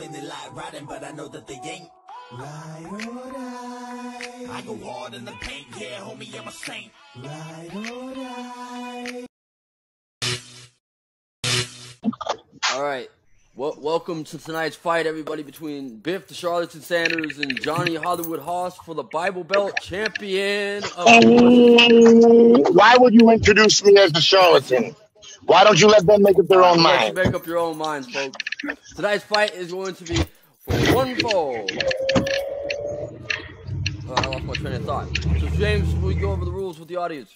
claim they like riding, but I know that they ain't. Ride or die. I go hard in the paint, yeah, homie, I'm a saint. Ride or die. All right. Well, welcome to tonight's fight, everybody, between Biff the Charlatan Saunders and Johnny Hollywood Haas for the Bible Belt champion. Of- Why would you introduce me as the charlatan? Why don't you let them make up their own Let you mind? make up your own minds, folks. Tonight's fight is going to be for one fall. Uh, I lost my train of thought. So, James, will you go over the rules with the audience?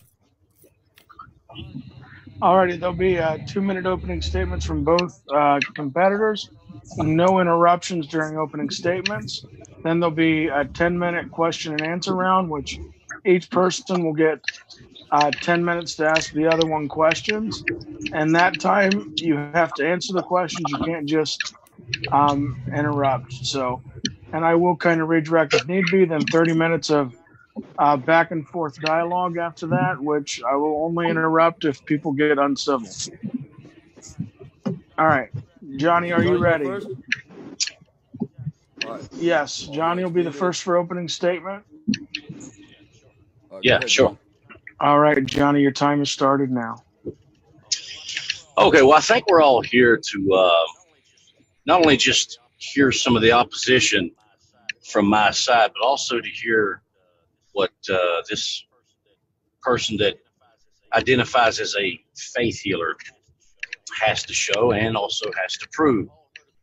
Alrighty, there'll be uh, two-minute opening statements from both uh, competitors. No interruptions during opening statements. Then there'll be a 10-minute question and answer round, which each person will get uh, 10 minutes to ask the other one questions. And that time, you have to answer the questions. You can't just um, interrupt. So, and I will kind of redirect if need be. Then 30 minutes of uh, back and forth dialogue after that, which I will only interrupt if people get uncivil. All right, Johnny, are you ready? Yes, Johnny will be the first for opening statement. Yeah, sure. All right, Johnny, your time has started now. Okay, well, I think we're all here to uh, not only just hear some of the opposition from my side, but also to hear what uh, this person that identifies as a faith healer has to show and also has to prove.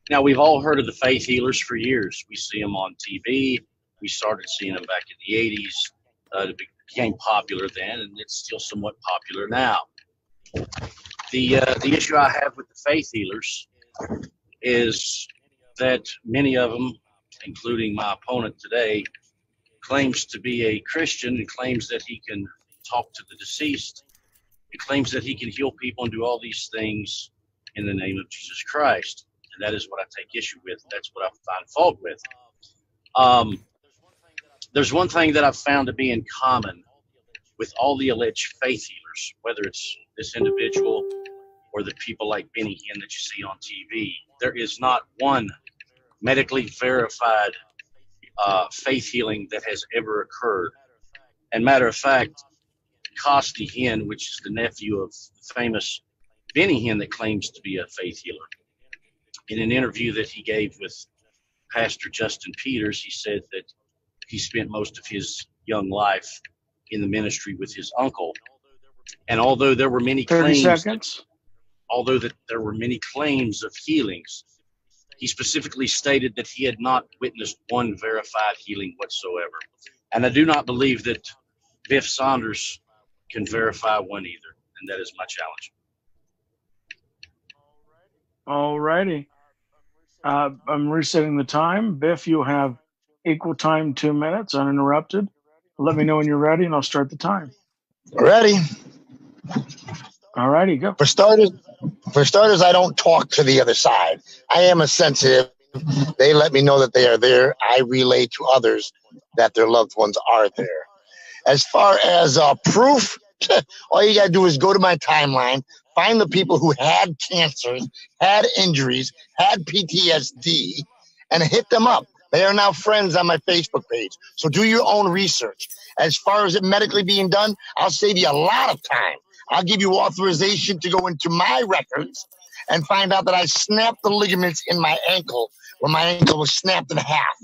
Now, we've all heard of the faith healers for years. We see them on TV. We started seeing them back in the 80s. Uh, it became popular then, and it's still somewhat popular now. The, uh, the issue I have with the faith healers is that many of them, including my opponent today, claims to be a Christian and claims that he can talk to the deceased. He claims that he can heal people and do all these things in the name of Jesus Christ. And that is what I take issue with. That's what I find fault with. Um, there's one thing that I've found to be in common with all the alleged faith healers, whether it's this individual or the people like Benny Hinn that you see on TV. There is not one medically verified uh, faith healing that has ever occurred. And matter of fact, Costi Hinn, which is the nephew of the famous Benny Hinn that claims to be a faith healer, in an interview that he gave with Pastor Justin Peters, he said that he spent most of his young life in the ministry with his uncle. And although there were many 30 claims seconds. although that there were many claims of healings, he specifically stated that he had not witnessed one verified healing whatsoever. And I do not believe that Biff Saunders can verify one either. And that is my challenge. All righty. Uh, I'm resetting the time. Biff, you'll have equal time, two minutes, uninterrupted. Let me know when you're ready, and I'll start the time. Ready? All righty, go. For starters, for starters, I don't talk to the other side. I am a sensitive. They let me know that they are there. I relay to others that their loved ones are there. As far as uh, proof, all you gotta do is go to my timeline, find the people who had cancers, had injuries, had PTSD, and hit them up. They are now friends on my Facebook page. So do your own research. As far as it medically being done, I'll save you a lot of time. I'll give you authorization to go into my records and find out that I snapped the ligaments in my ankle when my ankle was snapped in half.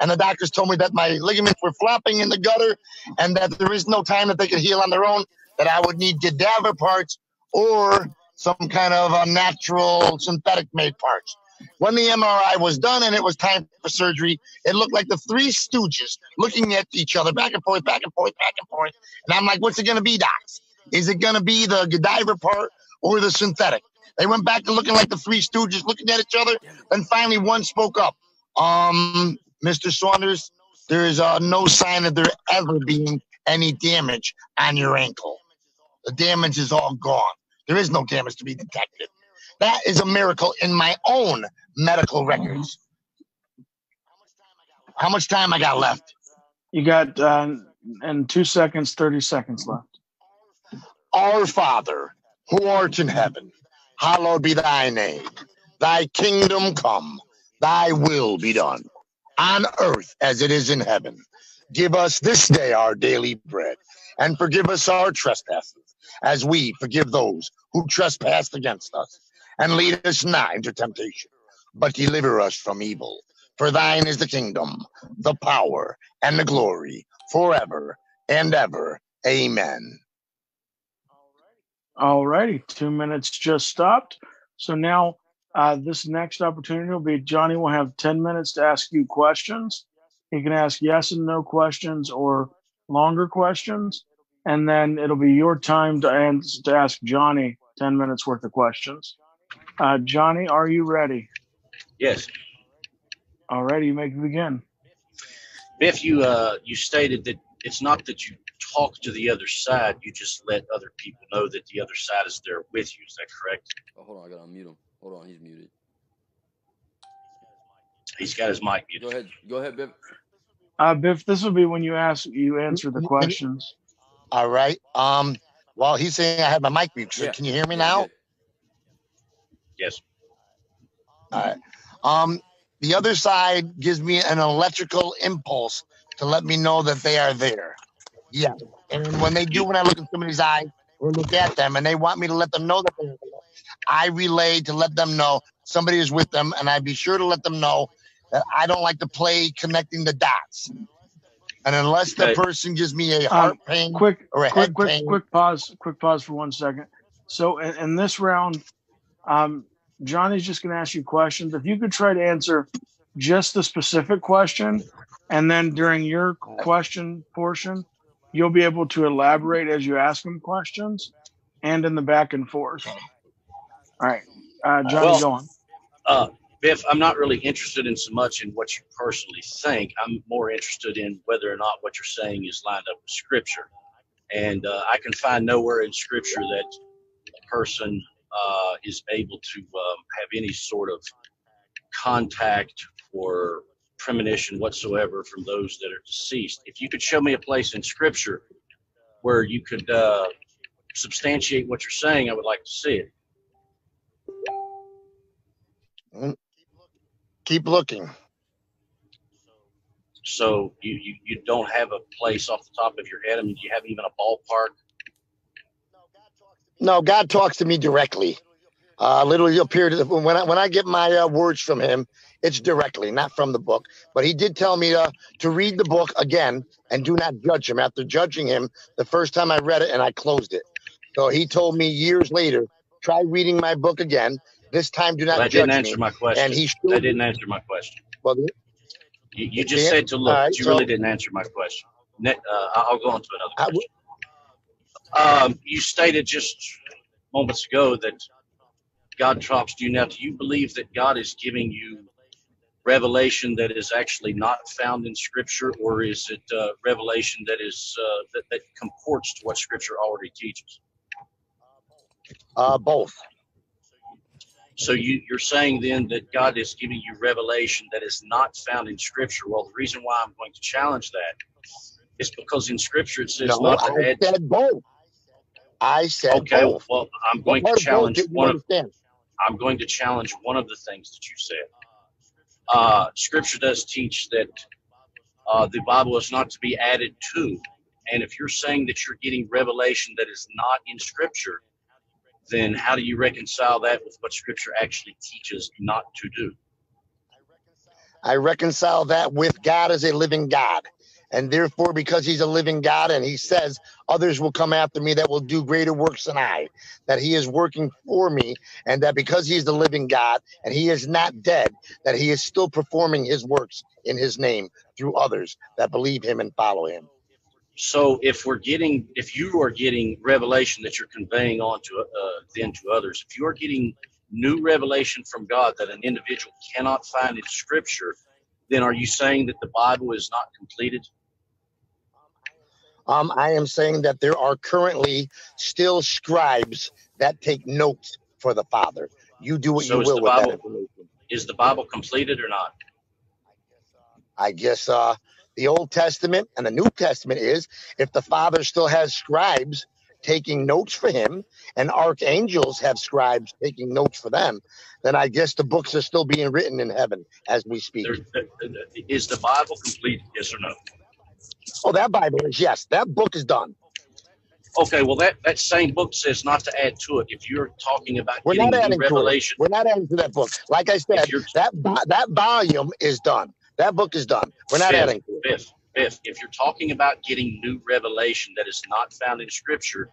And the doctors told me that my ligaments were flopping in the gutter and that there is no time that they could heal on their own, that I would need cadaver parts or some kind of a natural synthetic made parts. When the MRI was done and it was time for surgery, it looked like the three stooges looking at each other back and forth, back and forth, back and forth. And I'm like, what's it going to be, docs? Is it going to be the cadaver part or the synthetic? They went back to looking like the three stooges looking at each other. Then finally one spoke up. Um, Mr. Saunders, there is uh, no sign of there ever being any damage on your ankle. The damage is all gone. There is no damage to be detected. That is a miracle in my own medical records. How much time I got left? You got uh, in two seconds, 30 seconds left. Our Father, who art in heaven, hallowed be thy name. Thy kingdom come, Thy will be done on earth as it is in heaven. Give us this day our daily bread, and forgive us our trespasses, as we forgive those who trespass against us. And lead us not into temptation, but deliver us from evil. For thine is the kingdom, the power, and the glory, forever and ever. Amen. All righty, two minutes just stopped. So now uh, this next opportunity will be Johnny will have 10 minutes to ask you questions. He can ask yes and no questions or longer questions. And then it'll be your time to, answer, to ask Johnny 10 minutes worth of questions. Uh, Johnny, are you ready? Yes. All righty, you may begin. Biff, you uh, you stated that it's not that you talk to the other side, you just let other people know that the other side is there with you. Is that correct? Oh, hold on, I gotta unmute him. Hold on, he's muted. He's got his mic muted. Go ahead, go ahead, Biff. Uh, Biff, this will be when you ask, you answer the questions. All right. Um, well, he's saying I had my mic mute. So Yeah. can you hear me Yeah, now? Good. Yes. All right. Um, the other side gives me an electrical impulse to let me know that they are there. Yeah. And when they do, when I look in somebody's eye or look at them and they want me to let them know that they're there, I relay to let them know somebody is with them. And I be sure to let them know that I don't like to play connecting the dots. And unless the person gives me a heart pain Quick, or a quick, head quick, pain, quick pause. Quick pause for one second. So in, in this round, um, Johnny's just going to ask you questions. If you could try to answer just the specific question, and then during your question portion, you'll be able to elaborate as you ask him questions, and in the back and forth. All right, uh, Johnny, Well- go on. Uh, Biff, I'm not really interested in so much in what you personally think. I'm more interested in whether or not what you're saying is lined up with Scripture. And uh, I can find nowhere in Scripture that a person uh, is able to um, have any sort of contact or premonition whatsoever from those that are deceased. If you could show me a place in Scripture where you could uh, substantiate what you're saying, I would like to see it. keep looking. So you, you, you don't have a place off the top of your head. I mean, do you have even a ballpark? No, God talks to me directly. Uh, literally appeared when I when I get my uh, words from Him, it's directly, not from the book. But He did tell me uh, to read the book again and do not judge Him. After judging Him the first time I read it and I closed it, so He told me years later, try reading my book again. This time, do not That judge didn't me. answer my question. And He me. didn't answer my question. Well, You, you just said to look, right, you so- really didn't answer my question. Uh, I'll go on to another I question. Um, you stated just moments ago that God talks to you. Now, do you believe that God is giving you revelation that is actually not found in Scripture, or is it uh, revelation that is uh, that, that comports to what Scripture already teaches? uh, both. So you, you're saying then that God is giving you revelation that is not found in Scripture. Well, the reason why I'm going to challenge that is because in Scripture it says No, not to I add. said both. I said Okay, both. well, I'm going to part of both challenge one of understand? I'm going to challenge one of the things that you said. Uh, scripture does teach that uh, the Bible is not to be added to. And if you're saying that you're getting revelation that is not in Scripture, then how do you reconcile that with what Scripture actually teaches not to do? I reconcile that with God as a living God. And therefore, because he's a living God and he says, others will come after me that will do greater works than I, that he is working for me, and that because he's the living God and he is not dead, that he is still performing his works in his name through others that believe him and follow him. So if we're getting, if you are getting revelation that you're conveying on to uh, then to others, if you are getting new revelation from God that an individual cannot find in Scripture, then are you saying that the Bible is not completed? Um, I am saying that there are currently still scribes that take notes for the Father. You do what So you will with that information. Is the Bible completed or not? I guess uh, the Old Testament and the New Testament is if the Father still has scribes taking notes for him and archangels have scribes taking notes for them, then I guess the books are still being written in heaven as we speak. There, is the Bible complete? Yes or no? Oh, that Bible is yes. That book is done. Okay, well that, that same book says not to add to it. If you're talking about We're getting not new adding to it. revelation, We're not adding to that book. Like I said, that that volume is done. That book is done. We're not adding to it. Biff, Biff, if you're talking about getting new revelation that is not found in Scripture,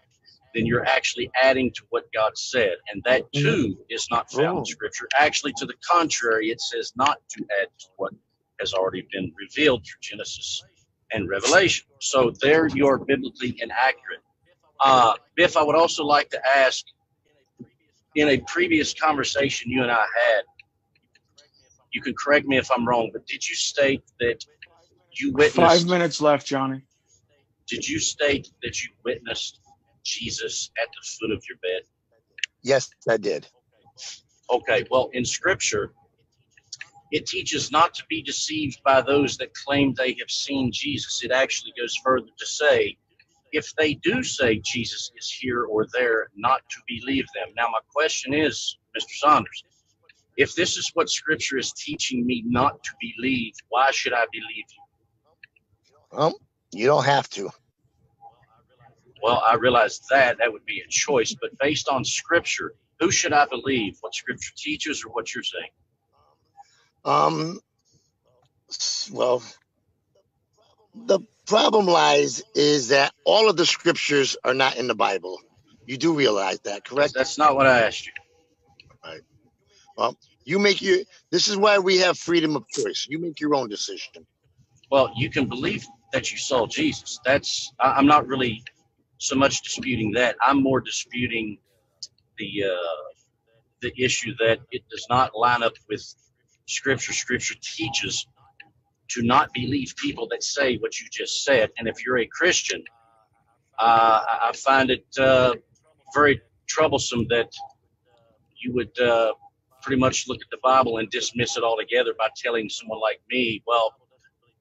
then you're actually adding to what God said, and that mm-hmm. too is not found Oh. in Scripture. Actually, to the contrary, it says not to add to what has already been revealed through Genesis and Revelation. So there, you're biblically inaccurate. Uh, Biff, I would also like to ask. In a previous conversation you and I had, you can correct me if I'm wrong, but did you state that you witnessed? Five minutes left, Johnny. Did you state that you witnessed Jesus at the foot of your bed? Yes, I did. Okay, well, in Scripture, it teaches not to be deceived by those that claim they have seen Jesus. It actually goes further to say, if they do say Jesus is here or there, not to believe them. Now, my question is, Mr. Saunders, if this is what Scripture is teaching me not to believe, why should I believe you? Well, you don't have to. Well, I realize that that would be a choice, but based on Scripture, who should I believe? What Scripture teaches or what you're saying? Um, well, the problem lies is that all of the scriptures are not in the Bible. You do realize that, correct? That's not what I asked you. All right. Well, you make your. This is why we have freedom of choice. You make your own decision. Well, you can believe that you saw Jesus. That's I'm not really so much disputing that. I'm more disputing the uh, the issue that it does not line up with Scripture. Scripture teaches to not believe people that say what you just said. And if you're a Christian, uh, I find it uh, very troublesome that you would uh, pretty much look at the Bible and dismiss it altogether by telling someone like me, well,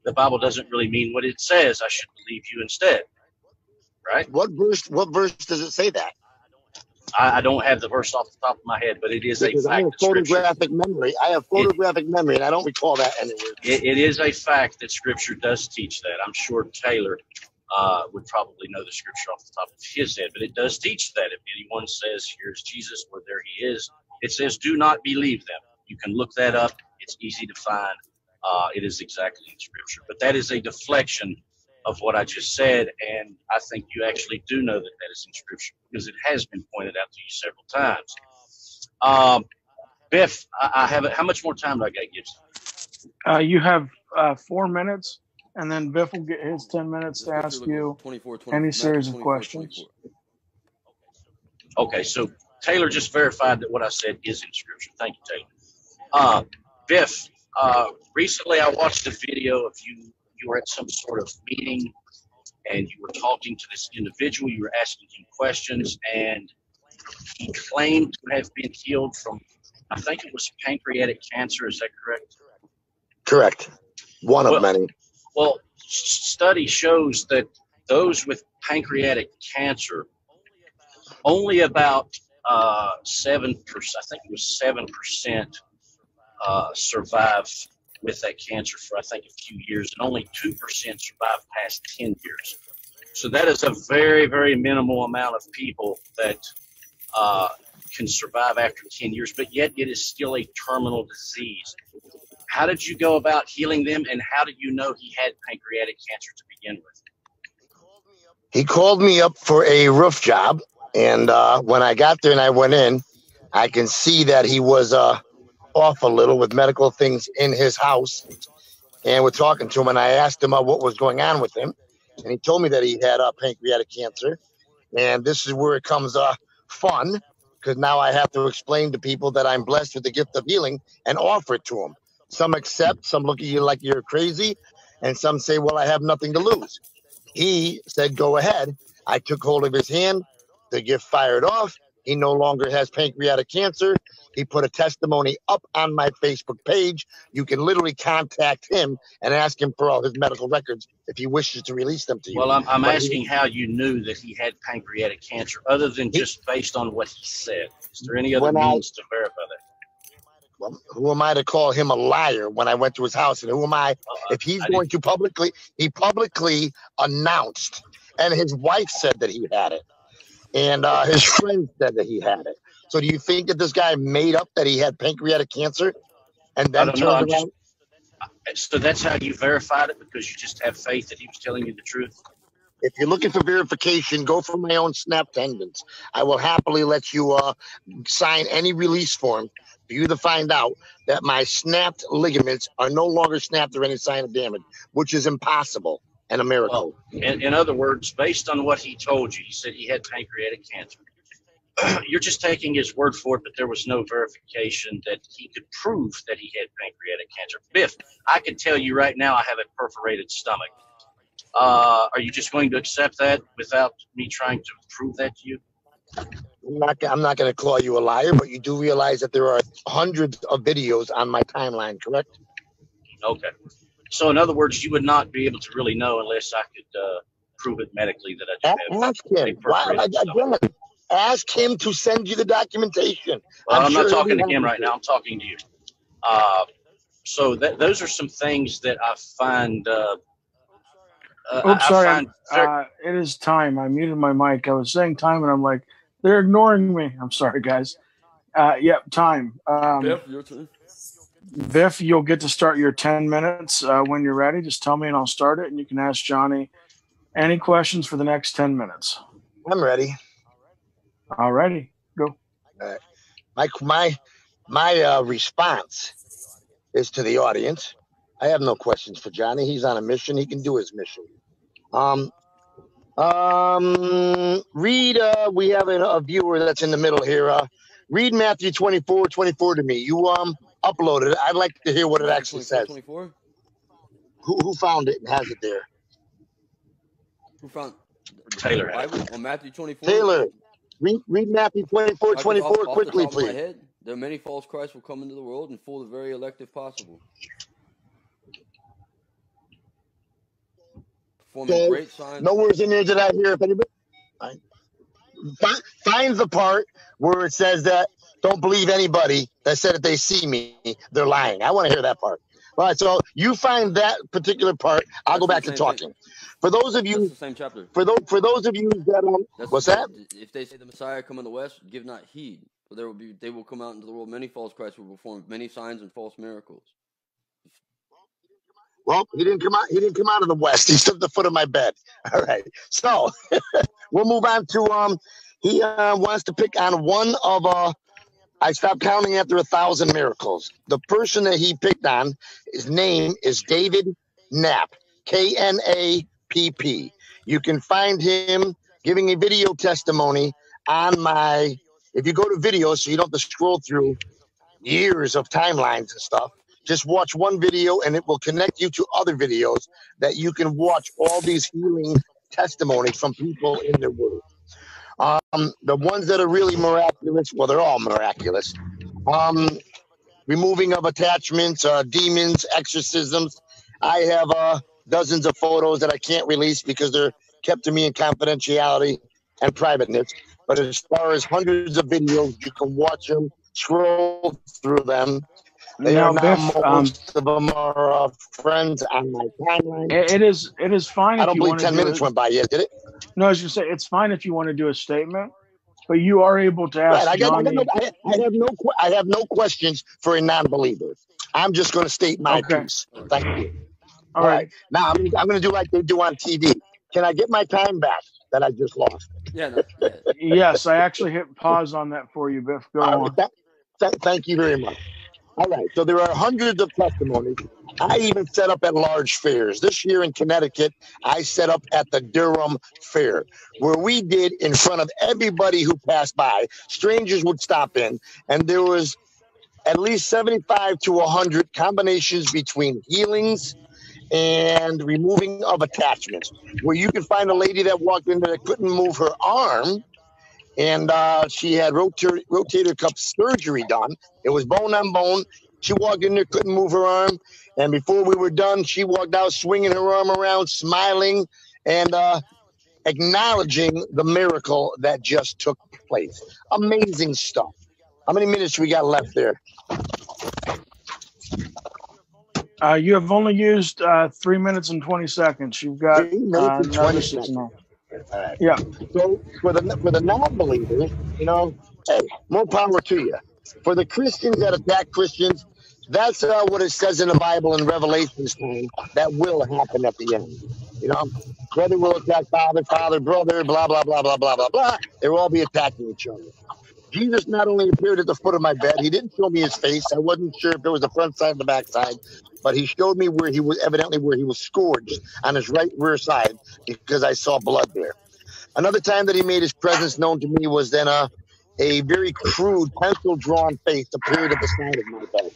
the Bible doesn't really mean what it says. I should believe you instead. Right? What verse? What verse does it say that? I, I don't have the verse off the top of my head, but it is a Because I have photographic memory. I have photographic memory, and I don't recall that anywhere. It, it is a fact that Scripture does teach that. I'm sure Taylor uh, would probably know the Scripture off the top of his head, but it does teach that. If anyone says, "Here's Jesus," or "There He is," it says, "Do not believe them." You can look that up. It's easy to find. Uh, it is exactly in Scripture, but that is a deflection of what I just said, and I think you actually do know that that is in Scripture because it has been pointed out to you several times. Um, Biff, I, I have it. How much more time do I got, Gibson? Uh, you have uh, four minutes, and then Biff will get his 10 minutes to ask you. 24, 20, any series of questions. 24. Okay, so Taylor just verified that what I said is in Scripture. Thank you, Taylor. Uh, Biff, uh, recently I watched a video of you. You were at some sort of meeting, and you were talking to this individual. You were asking him questions, and he claimed to have been healed from, I think it was pancreatic cancer. Is that correct? Correct. One of many. Well, study shows that those with pancreatic cancer, only about uh, seven percent, I think it was seven percent, uh, survive with that cancer for I think a few years, and only two percent survive past ten years. So that is a very, very minimal amount of people that uh, can survive after ten years, but yet it is still a terminal disease. How did you go about healing them, and how did you know he had pancreatic cancer to begin with? He called me up for a roof job, and uh, when I got there and I went in, I can see that he was uh, off a little with medical things in his house. And we're talking to him, and I asked him what was going on with him, and he told me that he had uh, pancreatic cancer. And this is where it comes uh, fun, because now I have to explain to people that I'm blessed with the gift of healing and offer it to them. Some accept, some look at you like you're crazy, and some say, "Well, I have nothing to lose." He said, Go ahead. I took hold of his hand. The gift fired off. He no longer has pancreatic cancer. He put a testimony up on my Facebook page. You can literally contact him and ask him for all his medical records if he wishes to release them to you. Well, I'm, I'm But he- asking how you knew that he had pancreatic cancer, other than just based on what he said. Is there any other When I- means to verify that? Well, who am I to call him a liar when I went to his house? And who am I Uh, if he's I going to publicly he publicly announced and his wife said that he had it and uh, his friend said that he had it. So do you think that this guy made up that he had pancreatic cancer and then turned. Around? Just, so that's how you verified it? Because you just have faith that he was telling you the truth. if you're looking for verification go for my own snap tendons. I will happily let you uh, sign any release form for you to find out that my snapped ligaments are no longer snapped or any sign of damage which is impossible and a miracle In, in other words, based on what he told you, he said he had pancreatic cancer. You're just taking his word for it, but there was no verification that he could prove that he had pancreatic cancer. Biff, I can tell you right now, I have a perforated stomach. Uh, are you just going to accept that without me trying to prove that to you? I'm not, I'm not going to call you a liar, but you do realize that there are hundreds of videos on my timeline, correct? Okay. So, in other words, you would not be able to really know unless I could uh, prove it medically that I do have. Ask him. Why, perforated again, ask him to send you the documentation. Well, I'm I'm, sure not he'll talking to him right to. now. I'm talking to you. Uh, so that, those are some things that I find. Uh, uh, Oops, I sorry. find Uh, it is time. I muted my mic. I was saying time, and I'm like, they're ignoring me. I'm sorry, guys. Uh, yep, time. Um, Biff, your turn. Biff, you'll get to start your 10 minutes uh, when you're ready. Just tell me and I'll start it. And you can ask Johnny any questions for the next 10 minutes. I'm ready. All righty. Go. My my my uh, response is to the audience. I have no questions for Johnny. He's on a mission. He can do his mission. Um, um, read. Uh, we have a, a viewer that's in the middle here. Uh, read Matthew 24, 24 to me. You um uploaded it. I'd like to hear what it actually says. 24? Who who found it and has it there? Who found Taylor it. Bible on Matthew 24? Taylor. Read, read Matthew 24, 24 off- off the quickly, top of my please. head, there are many false Christs will come into the world and fool the very elect if possible. Performing Okay. great signs. No words in there that I hear. If anybody Fine. Fi- find the part where it says that don't believe anybody that said that they see me, they're lying. I want to hear that part. All right, so you find that particular part. I'll go back to same thing. talking. For those of That's you, the same chapter. for those for those of you that um, That's what's that? If they say the Messiah come in the west, give not heed, for there will be they will come out into the world. Many false Christs will perform many signs and false miracles. Well, he didn't come out. He didn't come out of the west. He stood at the foot of my bed. All right. So we'll move on to um. He uh, wants to pick on one of uh. I stopped counting after a thousand miracles. The person that he picked on, his name is David Knapp. K N A P P. You can find him giving a video testimony on my. If you go to videos, so you don't have to scroll through years of timelines and stuff just watch one video and it will connect you to other videos that you can watch all these healing testimonies from people in their word. Um, the ones that are really miraculous, well, they're all miraculous. Um, removing of attachments, uh, demons, exorcisms. I have uh, dozens of photos that I can't release because they're kept to me in confidentiality and privateness. But as far as hundreds of videos, you can watch them, scroll through them, they now, are Biff, um, most of them are uh, friends on my timeline. it, is it is fine I don't believe ten minutes went by yet, did it? No, as you say, it's fine if you want to do a statement, but you are able to ask Right. I, got, I, got no, I, I have no. I have no questions for a non-believer. I'm just going to state my Okay. piece. Thank you. All right. Now I'm, I'm going to do like they do on TV. Can I get my time back that I just lost? Yeah, no, yeah. Yes, I actually hit pause on that for you, Biff. Go All on. right, th- th- thank you very much. All right. So there are hundreds of testimonies. I even set up at large fairs. This year in Connecticut, I set up at the Durham Fair, where we did in front of everybody who passed by. Strangers would stop in, and there was at least 75 to 100 combinations between healings and removing of attachments, where you could find a lady that walked in that couldn't move her arm, and uh, she had rotator, rotator cuff surgery done. It was bone on bone. She walked in there, couldn't move her arm. And before we were done, she walked out swinging her arm around, smiling and uh, acknowledging the miracle that just took place. Amazing stuff. How many minutes we got left there? Uh, you have only used uh, three minutes and 20 seconds. You've got Three minutes uh, and 20 six seconds. All right. Yeah. So for the for the non-believers, you know, hey, more power to you. For the Christians that attack Christians, that's uh, what it says in the Bible in Revelations that will happen at the end. You know, brother will attack father, father, brother, blah blah blah blah blah blah blah. They will all be attacking each other. Jesus not only appeared at the foot of my bed, he didn't show me his face. I wasn't sure if it was the front side or the back side, but he showed me where he was evidently where he was scourged on his right rear side because I saw blood there. Another time that he made his presence known to me was then uh, a very crude pencil drawn face appeared at the side of my bed.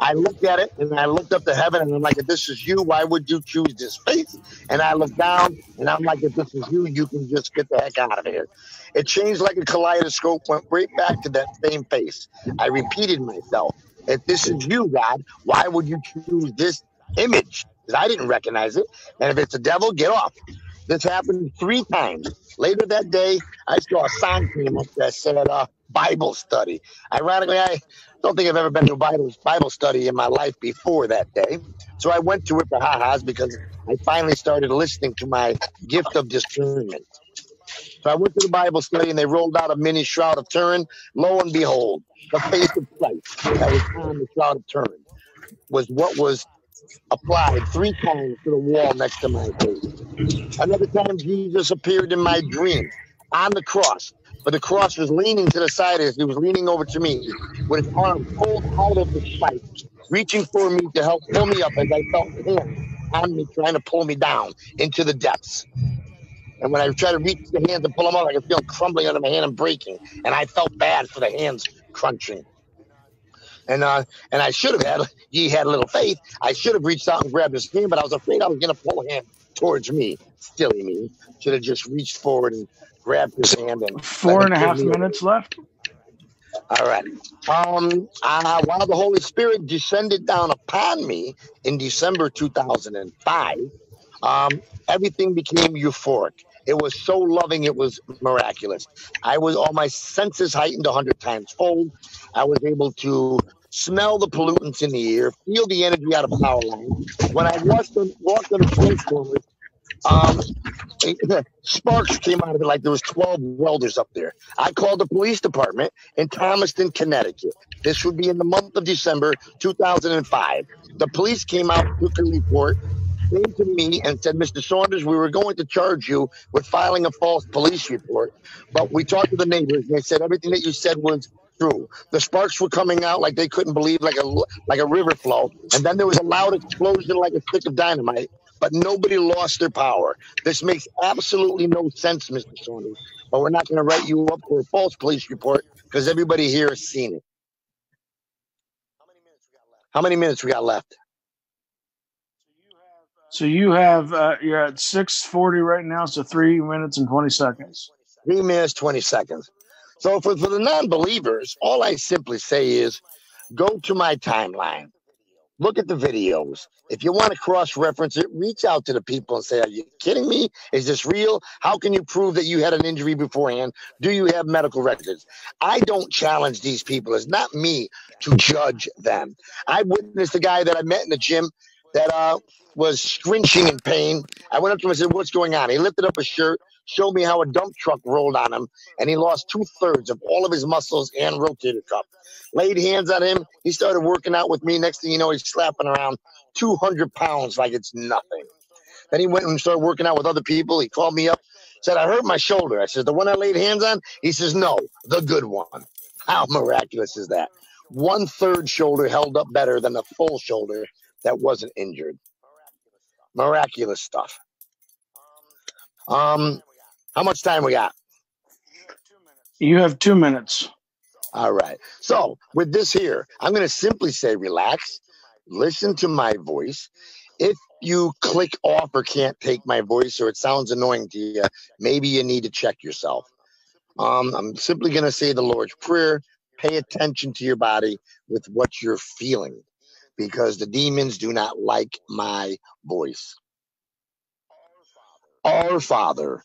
I looked at it and I looked up to heaven and I'm like, if this is you, why would you choose this face? And I looked down and I'm like, if this is you, you can just get the heck out of here. It changed like a kaleidoscope, went right back to that same face. I repeated myself. If this is you, God, why would you choose this image? Because I didn't recognize it. And if it's the devil, get off. This happened three times. Later that day, I saw a sign came up that said uh, Bible study. Ironically, I don't think I've ever been to a Bible, Bible study in my life before that day. So I went to it for ha-has because I finally started listening to my gift of discernment. So I went to the Bible study and they rolled out a mini shroud of Turin. Lo and behold, the face of Christ that was on the shroud of Turin was what was applied three times to the wall next to my face. Another time, Jesus appeared in my dream on the cross, but the cross was leaning to the side as he was leaning over to me with his arm pulled out of the spike, reaching for me to help pull me up as I felt him on me trying to pull me down into the depths. And when I tried to reach the hands and pull them up, I could feel them crumbling under my hand and breaking. And I felt bad for the hands crunching. And uh, and I should have had, ye had a little faith. I should have reached out and grabbed his hand, but I was afraid I was going to pull him towards me. Silly me. Should have just reached forward and grabbed his hand and Four and a half minutes left. All right. Um, uh, while the Holy Spirit descended down upon me in December 2005, um, everything became euphoric. It was so loving, it was miraculous. I was all my senses heightened a hundred times fold. I was able to smell the pollutants in the air, feel the energy out of power lines. When I walked on, walked on the transformers, um, sparks came out of it like there was 12 welders up there. I called the police department in Thomaston, Connecticut. This would be in the month of December 2005. The police came out, took a report, came to me and said, Mr. Saunders, we were going to charge you with filing a false police report. But we talked to the neighbors and they said everything that you said was true. The sparks were coming out like they couldn't believe, like a like a river flow. And then there was a loud explosion like a stick of dynamite. But nobody lost their power. This makes absolutely no sense, Mr. Saunders. But we're not going to write you up for a false police report because everybody here has seen it. How many minutes we got left? So you have uh, you're at six forty right now. So three minutes and twenty seconds. Three minutes, 20 seconds. So for, for the non-believers, all I simply say is go to my timeline. Look at the videos. If you want to cross-reference it, reach out to the people and say, are you kidding me? Is this real? How can you prove that you had an injury beforehand? Do you have medical records? I don't challenge these people. It's not me to judge them. I witnessed a guy that I met in the gym that uh, was scrunching in pain. I went up to him and said, what's going on? He lifted up his shirt, showed me how a dump truck rolled on him, and he lost two thirds of all of his muscles and rotator cuff. Laid hands on him. He started working out with me. Next thing you know, he's slapping around 200 pounds like it's nothing. Then he went and started working out with other people. He called me up, said, I hurt my shoulder. I said, The one I laid hands on? He says, No, the good one. How miraculous is that? One third shoulder held up better than a full shoulder that wasn't injured. Miraculous stuff. Um, how much time we got? You have two minutes. All right. So with this here, I'm going to simply say relax, listen to my voice. If you click off or can't take my voice or it sounds annoying to you, maybe you need to check yourself. Um, I'm simply going to say the Lord's Prayer. Pay attention to your body with what you're feeling because the demons do not like my voice. Our Father,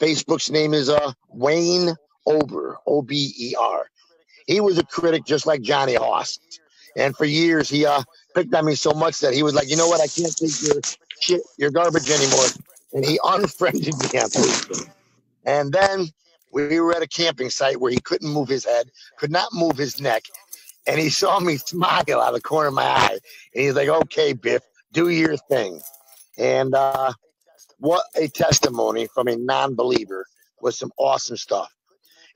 Facebook's name is uh, Wayne Ober, O B E R. He was a critic just like Johnny Hoss. And for years, he uh, picked on me so much that he was like, you know what? I can't take your shit, your garbage anymore. And he unfriended me on Facebook. And then we were at a camping site where he couldn't move his head, could not move his neck. And he saw me smile out of the corner of my eye. And he's like, okay, Biff, do your thing. And uh, what a testimony from a non believer with some awesome stuff.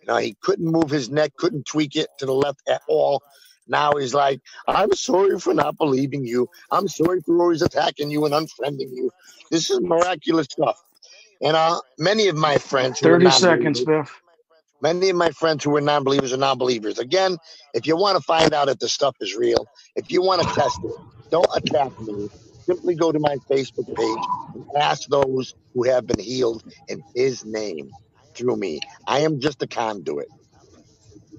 You know, he couldn't move his neck, couldn't tweak it to the left at all. Now he's like, I'm sorry for not believing you. I'm sorry for always attacking you and unfriending you. This is miraculous stuff. And uh, many of my friends. Who 30 seconds, Biff. many of my friends who were non-believers are non-believers. Again, if you want to find out if the stuff is real, if you want to test it, don't attack me. Simply go to my Facebook page and ask those who have been healed in His name through me. I am just a conduit.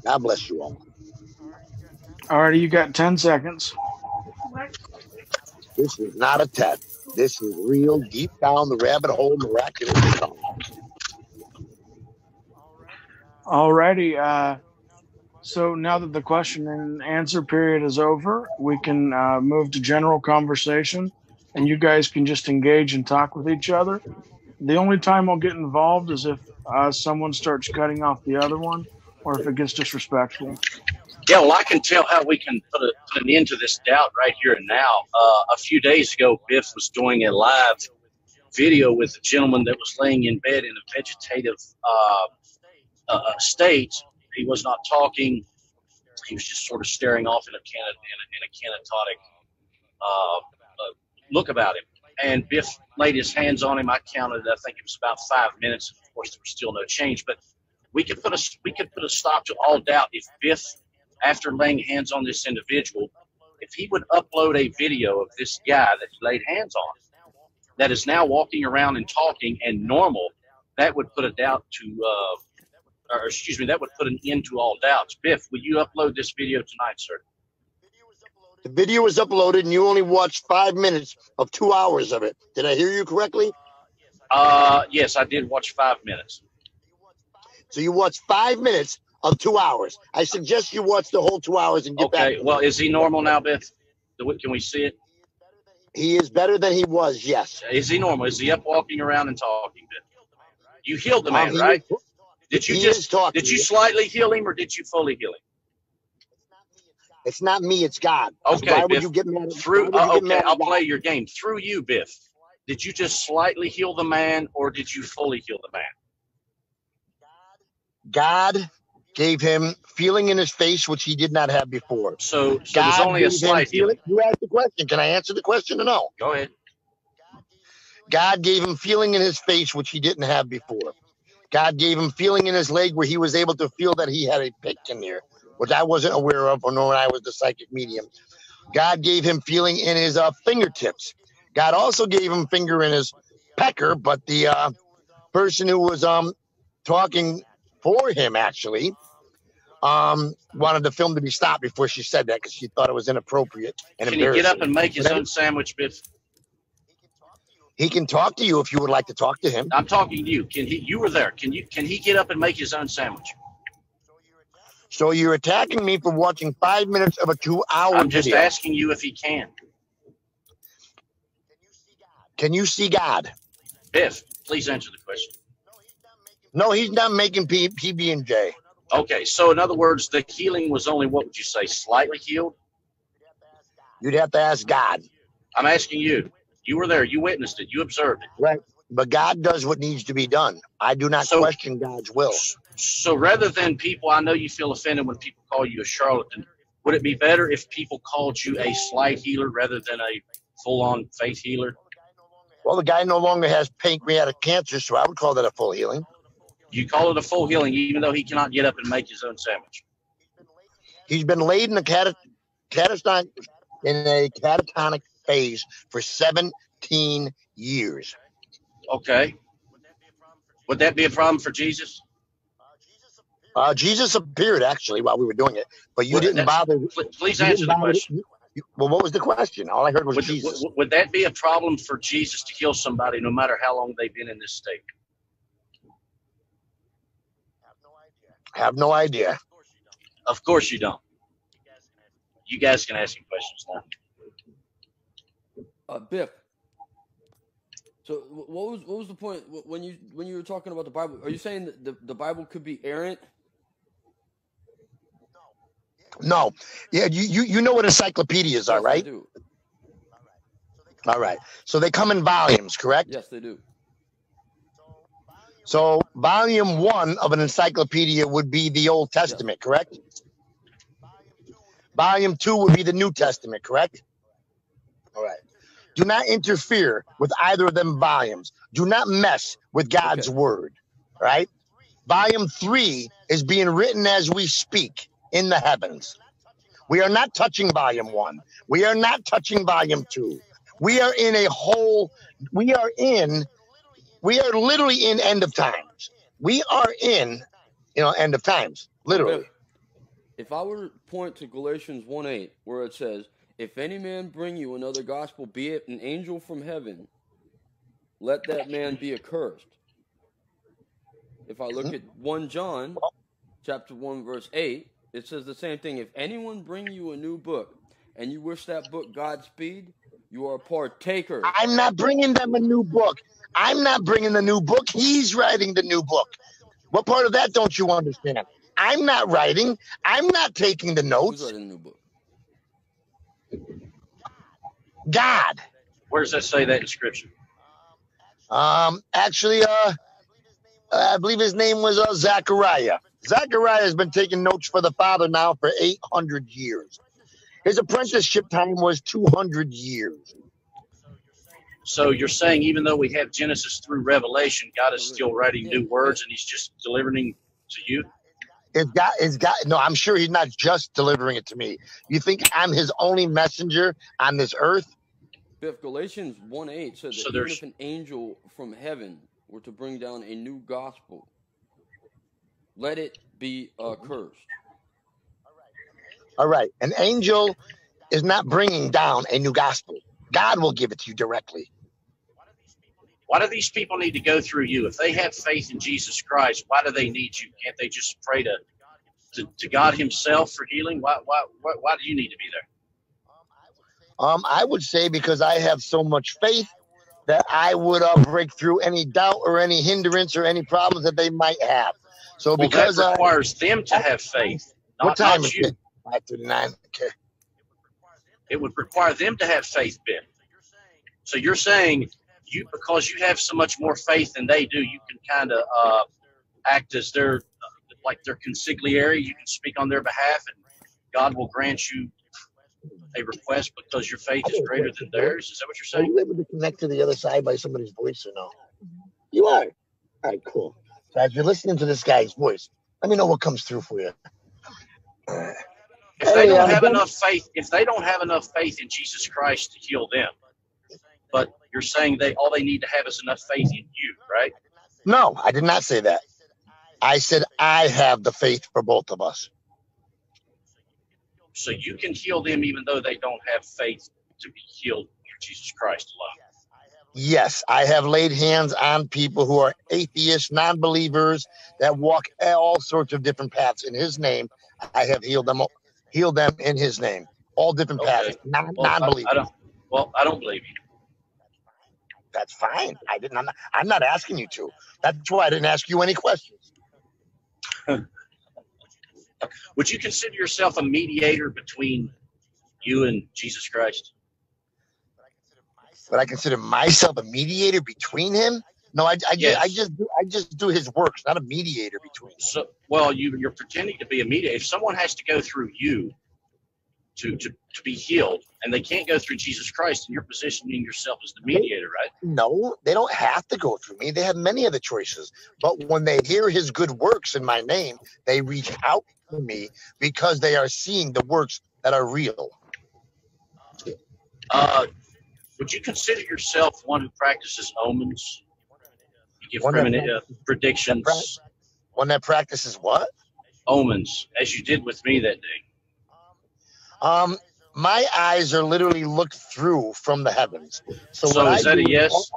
God bless you all. Alrighty, you got 10 seconds. This is not a test. This is real, deep down the rabbit hole, miraculous stuff. Alrighty. Uh, so now that the question and answer period is over, we can uh, move to general conversation, and you guys can just engage and talk with each other. The only time I'll get involved is if uh, someone starts cutting off the other one, or if it gets disrespectful. Yeah, well, I can tell how we can put, a, put an end to this doubt right here and now. Uh, a few days ago, Biff was doing a live video with a gentleman that was laying in bed in a vegetative uh, uh, state. He was not talking. He was just sort of staring off in a, can- in a, canatotic uh, uh, look about him. And Biff laid his hands on him. I counted, I think it was about five minutes. Of course, there was still no change, but we could put a we could put a stop to all doubt if Biff, after laying hands on this individual, if he would upload a video of this guy that he laid hands on, that is now walking around and talking and normal, that would put a doubt to, uh, or excuse me, that would put an end to all doubts. Biff, will you upload this video tonight, sir? The video was uploaded and you only watched five minutes of two hours of it. Did I hear you correctly? Uh, yes, I did watch five minutes. So you watched five minutes of two hours. I suggest you watch the whole two hours and get Okay, back. Okay. Well, is he normal now, Biff? Can we see it? He is better than he was, yes. Is he normal? Is he up walking around and talking, Biff? You healed the Um, man, he right? Did you he just talking. did you slightly heal him or did you fully heal him? It's not me, it's God. Okay, Why would you get mad? at- Through uh, okay, mad I'll God? play your game. Through you, Biff. Did you just slightly heal the man or did you fully heal the man? God gave him feeling in his face which he did not have before. So, so there's God only a slight healing. You asked the question. Can I answer the question or no? Go ahead. God gave him feeling in his face which he didn't have before. God gave him feeling in his leg where he was able to feel that he had a pick in there, which I wasn't aware of, when I was the psychic medium. God gave him feeling in his uh, fingertips. God also gave him finger in his pecker, but the uh, person who was um talking for him actually um wanted the film to be stopped before she said that because she thought it was inappropriate and Can he get up and make his own sandwich, Biff? He can talk to you if you would like to talk to him. I'm talking to you. Can he? You were there. Can you? Can he get up and make his own sandwich? So you're attacking me for watching five minutes of a two-hour I'm just video. asking you if he can. Can you see God? Biff, please answer the question. No, he's not making P- PB and J. Okay, so in other words, the healing was only what would you say, slightly healed? You'd have to ask God. I'm asking you. You were there. You witnessed it. You observed it. Right. But God does what needs to be done. I do not So- question God's will. So rather than people, I know you feel offended when people call you a charlatan. Would it be better if people called you a slight healer rather than a full-on faith healer? Well, the guy no longer has pancreatic cancer, so I would call that a full healing. You call it a full healing, even though he cannot get up and make his own sandwich. He's been laid in a cat- catatonic in a catatonic phase for 17 years. Okay. Would that be a problem for Jesus? Uh, Jesus appeared actually while we were doing it, but you Well, didn't bother. Please you answer the question. you- well, what was the question? All I heard was Would, Jesus. would, would that be a problem for Jesus to heal somebody no matter how long they've been in this state? I have no idea. Of course you don't. You guys can ask me questions now. Uh, Biff. So what was what was the point when you when you were talking about the Bible? Are you saying that the, the Bible could be errant? No, yeah, you you, you know what encyclopedias are, Yes, they right? do. All right. So they come in volumes, correct? Yes, they do. So volume one of an encyclopedia would be the Old Testament, correct? Volume two would be the New Testament, correct? All right. Do not interfere with either of them volumes. Do not mess with God's Okay. word, right? Volume three is being written as we speak in the heavens. We are not touching volume one. We are not touching volume two. We are in a whole, we are in we are literally in end of times. We are in, you know, end of times, literally. If I were to point to Galatians 1 8, where it says, If any man bring you another gospel, be it an angel from heaven, let that man be accursed. If I look at 1 John chapter 1 verse 8, it says the same thing. If anyone bring you a new book and you wish that book Godspeed, you are a partaker. I'm not bringing them a new book. I'm not bringing the new book. He's writing the new book. What part of that don't you understand? I'm not writing. I'm not taking the notes. Who's writing the new book? God. Where does that say that in scripture? Um, actually, uh, I believe his name was uh, Zachariah. Zachariah has been taking notes for the father now for 800 years. His apprenticeship time was 200 years. So you're saying even though we have Genesis through Revelation, God is still writing new words and He's just delivering to you? It's got, it's got, no, I'm sure he's not just delivering it to me. You think I'm his only messenger on this earth? Biff, Galatians 1 8 said that So even if an angel from heaven were to bring down a new gospel, let it be uh, accursed. All right. An angel is not bringing down a new gospel. God will give it to you directly. Why do these people need to go through you? If they have faith in Jesus Christ, why do they need you? Can't they just pray to to, to God Himself for healing? Why, why why why do you need to be there? Um, I would say because I have so much faith that I would uh, break through any doubt or any hindrance or any problems that they might have. So Well, because that uh, requires them to have faith, what not, time not is you. it? Five thirty nine. Okay. It would require them to have faith, Ben. So you're saying you because you have so much more faith than they do, you can kind of uh, act as their like their consigliere. You can speak on their behalf, and God will grant you a request because your faith is greater than theirs. Is that what you're saying? Are saying? you able to connect to the other side by somebody's voice or no? Mm-hmm. You are. All right, cool. So as you're listening to this guy's voice, let me know what comes through for you. If they don't have enough faith, if they don't have enough faith in Jesus Christ to heal them, but you're saying they all they need to have is enough faith in you, right? No, I did not say that. I said I have the faith for both of us. So you can heal them even though they don't have faith to be healed through Jesus Christ alone. Yes, I have laid hands on people who are atheists, non-believers that walk all sorts of different paths in His name. I have healed them, healed them in His name. All different Okay. paths, non, Well, I, non-believers. I don't. Well, I don't believe you. That's fine. I didn't. I'm not, I'm not asking you to. That's why I didn't ask you any questions. Would you consider yourself a mediator between you and Jesus Christ? But I consider myself a mediator between Him. No, I, I, just, Yes. I just, do, I just do his works, not a mediator between. So, well, you you're pretending to be a mediator. If someone has to go through you to to to be healed, and they can't go through Jesus Christ, and you're positioning yourself as the mediator, right? No, they don't have to go through me. They have many other choices. But when they hear his good works in my name, they reach out to me because they are seeing the works that are real. Uh, would you consider yourself one who practices omens? You give One that uh, predictions, One that practices what? omens, as you did with me that day. Um, my eyes are literally looked through from the heavens. So, So what is I that a yes?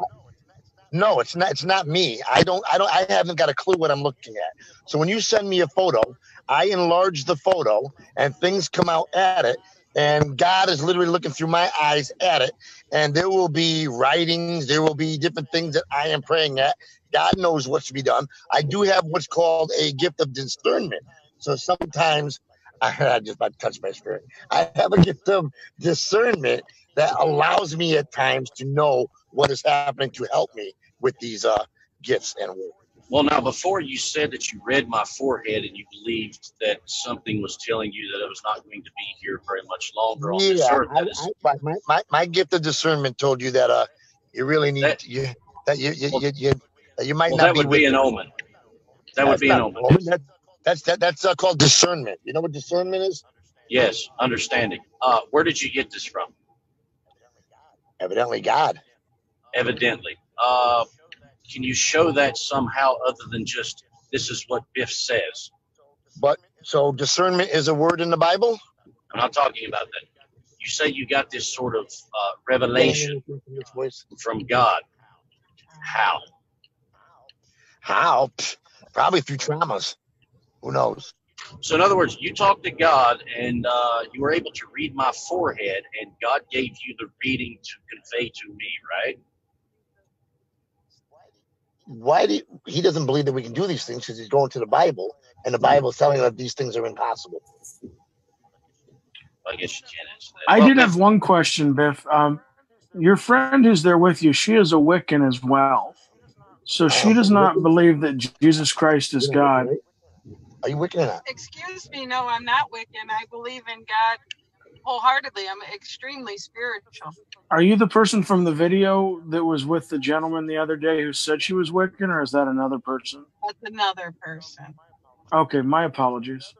No, it's not. It's not me. I don't. I don't. I haven't got a clue what I'm looking at. So when you send me a photo, I enlarge the photo, and things come out at it. And God is literally looking through my eyes at it. And there will be writings. There will be different things that I am praying at. God knows what's to be done. I do have what's called a gift of discernment. So sometimes I just about to touch my spirit. I have a gift of discernment that allows me at times to know what is happening to help me with these uh gifts and work. Well, now before you said that you read my forehead and you believed that something was telling you that I was not going to be here very much longer on this Yeah, earth. I, I, my, my my gift of discernment told you that uh you really need That- to, you that you you, Well- you, you you might well, not that be would be an omen. That would be an omen. That, that's that, that's uh, called discernment. You know what discernment is? Yes, understanding. Uh, where did you get this from? Evidently, God. Evidently. Uh, can you show that somehow other than just this is what Biff says? But so discernment is a word in the Bible. I'm not talking about that. You say you got this sort of uh, revelation from God. How? How? Probably through traumas. Who knows? So, in other words, you talked to God and uh, you were able to read my forehead, and God gave you the reading to convey to me, right? Why do he doesn't believe that we can do these things because he's going to the Bible and the Bible is telling him that these things are impossible. I guess you can answer that. I Well, did have one question, Biff. Um, your friend who's there with you, she is a Wiccan as well. So she does not believe that Jesus Christ is God. Are you Wiccan or not? Excuse me, no, I'm not Wiccan. I believe in God wholeheartedly. I'm extremely spiritual. Are you the person from the video that was with the gentleman the other day who said she was Wiccan, or is that another person? That's another person. Okay, my apologies.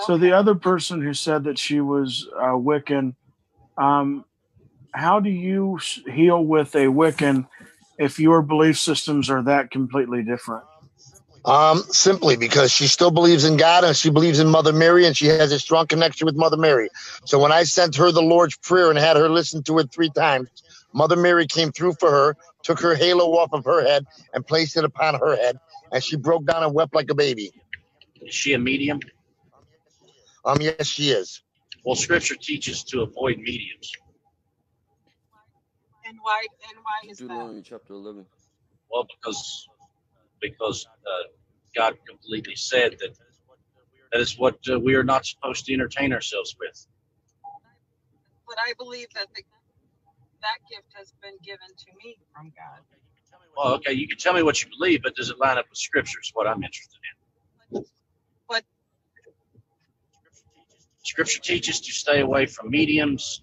So the other person who said that she was uh, Wiccan, um, how do you heal with a Wiccan if your belief systems are that completely different? Um, simply because she still believes in God and she believes in Mother Mary and she has a strong connection with Mother Mary. So when I sent her the Lord's Prayer and had her listen to it three times, Mother Mary came through for her, took her halo off of her head and placed it upon her head, and she broke down and wept like a baby. is she a medium? Um, yes, she is. Well, Scripture teaches to avoid mediums. And why? And why is that? Deuteronomy chapter 11. Well, because because uh, God completely said that that is what uh, we are not supposed to entertain ourselves with. But I believe that the that gift has been given to me from God. Well, okay, you can tell me what you believe, but does it line up with Scripture? Is what I'm interested in. What? Scripture teaches to stay away from mediums,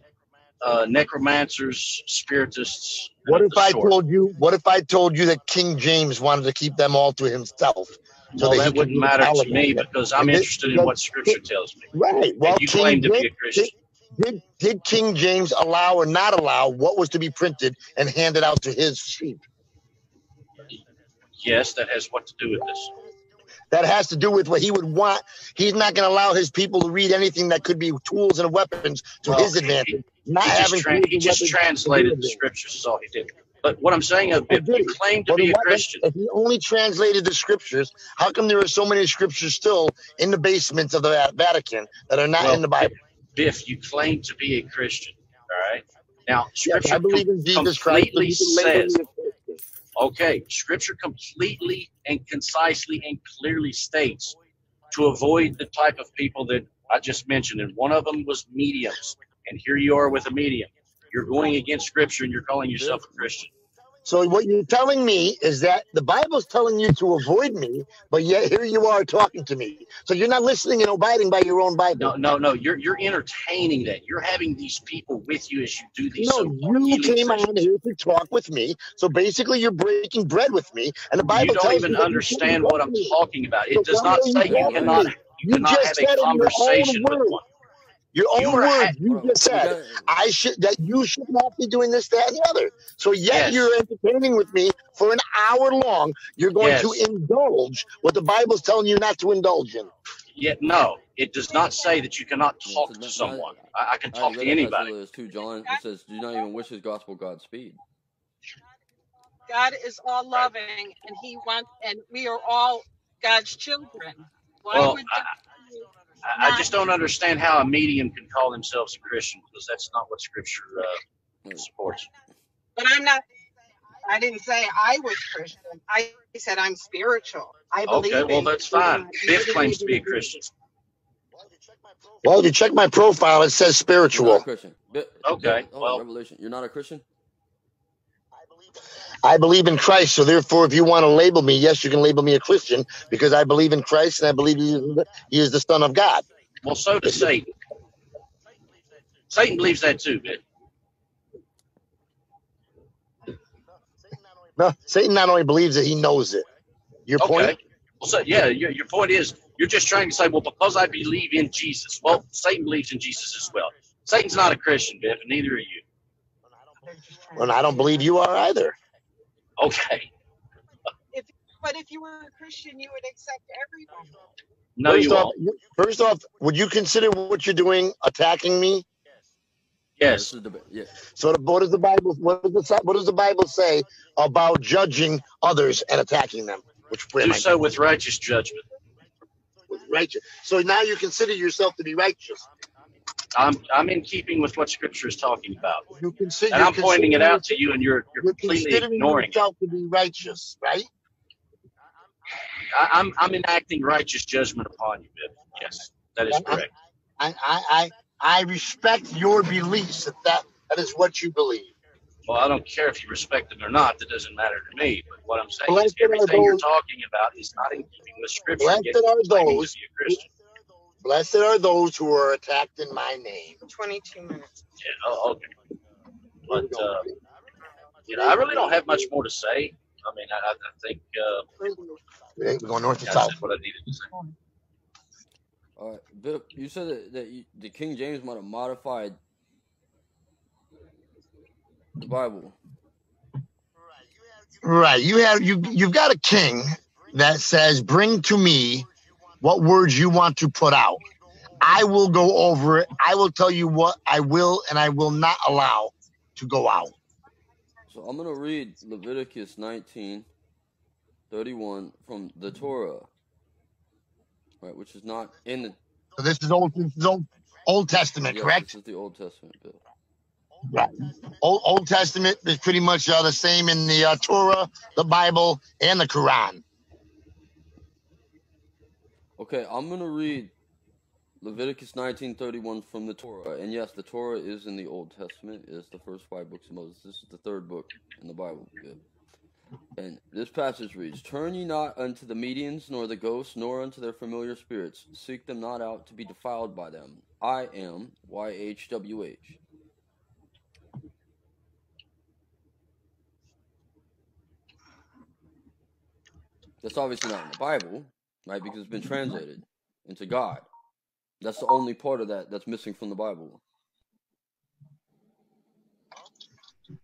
uh, necromancers, spiritists. What if I sort. told you? What if I told you that King James wanted to keep them all to himself? so well, that that wouldn't matter to me them? because I'm And interested in what Scripture tells me. Right. Well, And you King claim to be a Christian. Did, did King James allow or not allow what was to be printed and handed out to his sheep? Yes, that has what to do with this. That has to do with what he would want. He's not going to allow his people to read anything that could be tools and weapons to Well, his he- advantage. Not He just, having tra- he just translated the scriptures, is all he did. But what I'm saying, if you he? claim to Well, be a Christian, If he only translated the scriptures, how come there are so many scriptures still in the basements of the Vatican that are not Well, in the Bible? Biff, you claim to be a Christian, all right? Now, Yes, Scripture I believe in Jesus Christ. completely label says, me a Christian. Okay, Scripture completely and concisely and clearly states to avoid the type of people that I just mentioned, and one of them was mediums. And here you are with a medium. You're going against Scripture and you're calling yourself a Christian. So what you're telling me is that the Bible's telling you to avoid me, but yet here you are talking to me. So you're not listening and abiding by your own Bible. No, no, no. You're you're entertaining that. You're having these people with you as you do these. No, you came on here to talk with me. So basically, you're breaking bread with me, and the Bible You don't even understand what I'm talking about. So It does not say you cannot you You cannot just have a in your own conversation with one. Your own are ha- words, you Hold just said got I should that you should not be doing this, that, and the other. So yet yes, you're entertaining with me for an hour long. You're going to indulge what the Bible's telling you not to indulge in. Yet no, it does not say that you cannot talk to not, not someone. I, I can I talk to read a anybody. of this too, John. It says, "Do not even wish His gospel Godspeed." God is all loving and he wants and we are all God's children. Why Well, would I, God I I just don't understand how a medium can call themselves a Christian because that's not what Scripture uh, supports. but I'm not I didn't say I was Christian. I said I'm spiritual. I believe. Okay, believe well that's fine. God. Biff claims to be a Christian. Well, if you check my profile, it says You're not a spiritual. Christian. Bi- Okay, Bill, well, Revelation. You're not a Christian. I believe in Christ. So therefore, if you want to label me, yes, you can label me a Christian because I believe in Christ and I believe he is the, he is the Son of God. well, so does Satan. Satan believes that too, Biff. No, Satan not only believes it, he knows it. Your point? Okay. Well, so yeah, your, your point is you're just trying to say, well, because I believe in Jesus. Well, Satan believes in Jesus as well. Satan's not a Christian, Biff, and neither are you. Well, I don't believe you are either. Okay. if but if you were a Christian you would accept everyone. No, First you off, won't. first off, would you consider what you're doing attacking me? Yes. this Yes. Yeah. So the, what does the Bible what does the what does the Bible say about judging others and attacking them? Which Do I so with righteous judgment. with righteous? So now you consider yourself to be righteous. I'm I'm in keeping with what Scripture is talking about, You consider and I'm pointing it out to you, and you're you're you're completely ignoring it. yourself to be righteous, right? I, I'm I'm enacting righteous judgment upon you, Biff. Yes, that is I, I, correct. I, I, I respect your beliefs if that, that is what you believe. Well, I don't care if you respect it or not. That doesn't matter to me. But what I'm saying is Blessed are everything you're talking about is not in keeping with Scripture. blessed are you're claiming to those, be a Christian. Blessed are those who are attacked in my name. Twenty two minutes. Yeah. Oh, okay. But uh, you know, I really don't have much more to say. I mean, I, I I think uh, We're going north to I south. said what I needed to say. All right, Bill. You said that, that you, the King James might have modified the Bible. Right. You have you you've got a king that says, "Bring to me what words you want to put out. I will go over it. I will tell you what I will and I will not allow to go out." So I'm gonna read Leviticus 19, 31 from the Torah, right, which is not in the. So this is old this is old Old Testament, Yes, correct? this is the Old Testament, Bill. Right. Old, Old Testament is pretty much uh, the same in the uh, Torah, the Bible, and the Quran. Okay, I'm gonna read Leviticus 19:31 from the Torah, and yes, the Torah is in the Old Testament. It's the first five books of Moses. This is the third book in the Bible. Bill. And this passage reads, Turn ye not unto the medians, nor the ghosts, nor unto their familiar spirits. Seek them not out to be defiled by them. I am YHWH. That's obviously not in the Bible, right? Because it's been translated into God. That's the only part of that that's missing from the Bible.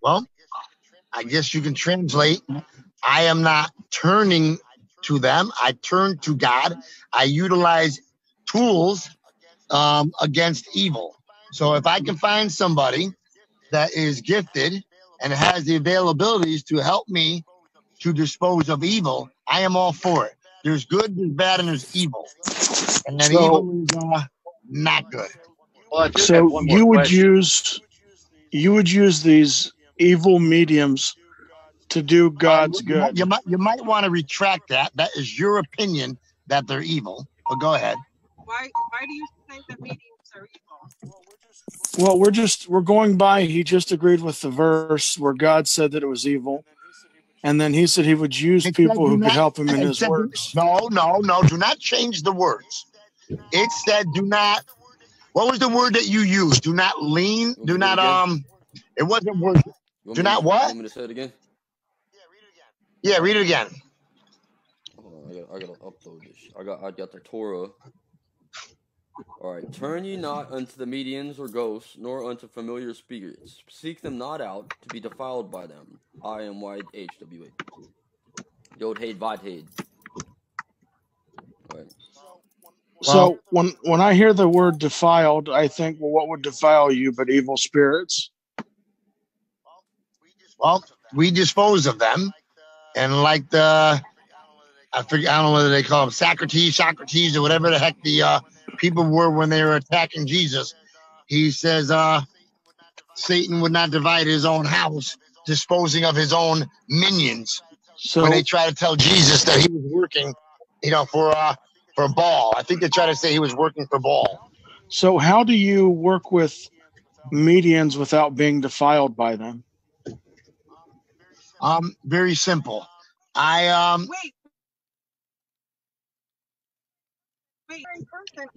Well, I guess you can translate. I am not turning to them. I turn to God. I utilize tools um, against evil. So if I can find somebody that is gifted and has the availabilities to help me to dispose of evil, I am all for it. There's good, there's bad, and there's evil. And then So- evil is uh, not good. Well, I do have So you would question. use you would use these evil mediums to do God's Uh, you, good. you might you might want to retract that. That is your opinion that they're evil. But go ahead. Why why do you think that mediums are evil? Well, we're just we're going by. He just agreed with the verse where God said that it was evil. And then he said he would use It people do who could help him in his said works. no, no, no. Do not change the words. It said do not. What was the word that you used? Do not lean. You want me Do to do it not um. It wasn't worship. You want Do not you what? want me to say it again? Yeah, read it again. Hold on, I got I gotta upload this. I got I got the Torah. All right, turn ye not unto the medians or ghosts, nor unto familiar spirits. Seek them not out to be defiled by them. I am Y H W A. Yod Hade Vod Hade. All right. So Well, when when I hear the word defiled, I think, well, what would defile you but evil spirits? well, we dispose of them, and like the I forget. I don't know whether they call them Socrates, Socrates, or whatever the heck the uh, people were when they were attacking Jesus. He says, uh, Satan would not divide his own house, disposing of his own minions. So when they So try to tell Jesus that he was working, you know, for uh, for Baal. I think they try to say he was working for Baal. so how do you work with medians without being defiled by them? Um, very simple. I um, Wait, wait, person,